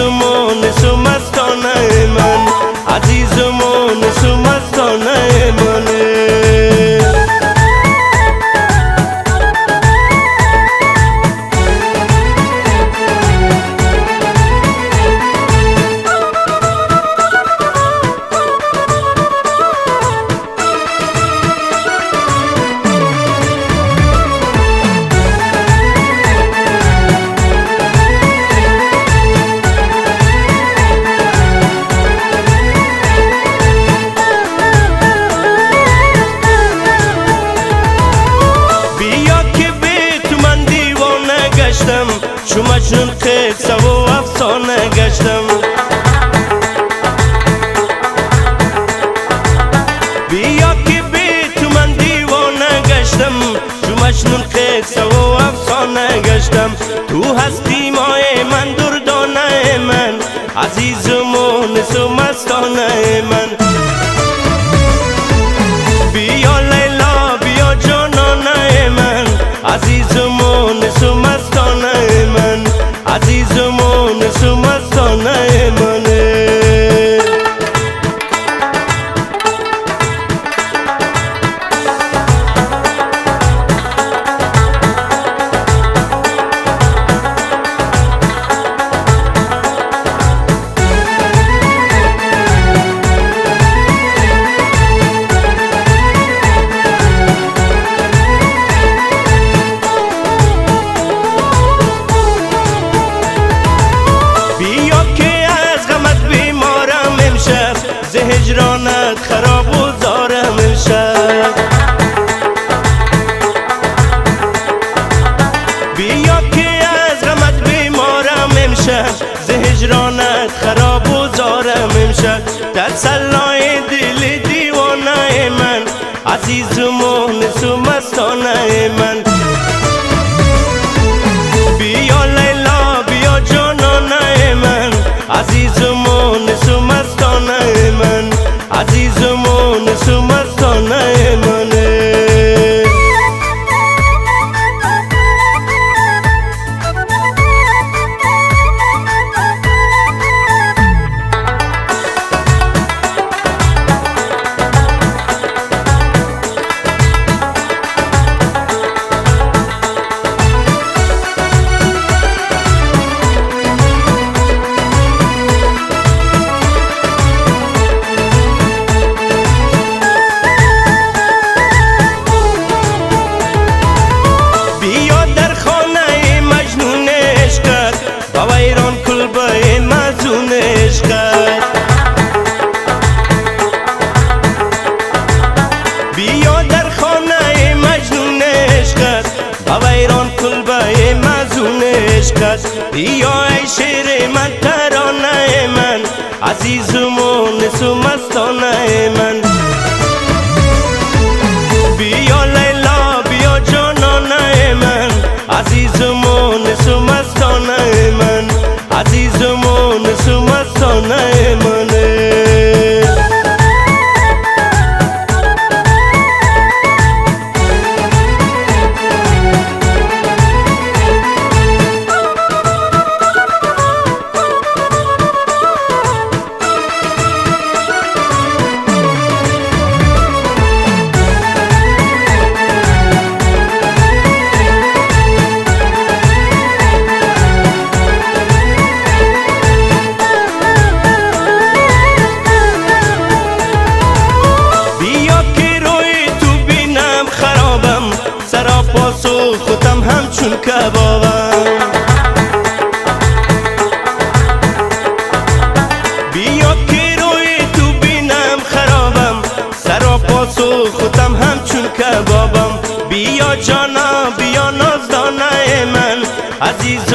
عزیز چو مجنون قصه و افسانه گشتم. بیا که به تو من دیوانه گشتم. چو مجنون قصه و افسانه گشتم. تو هستی ماه من دردانه من. عزیز و مونس و مستانه من. عزیز عزیز ز هجرانت خراب و زارم امشب. در سلای دل دیوانه من عزیز و مونس و مستانه من. بیا لیلا بیا جانانه من عزیز و عشقت بیا ای شیر من ترانه من. عزیز و مونس و مستانه من. کبابم بیا که روی تو بینم خرابم سراپاس و خودم همچون کبابم بیا جانا بیا نازدانه من عزیز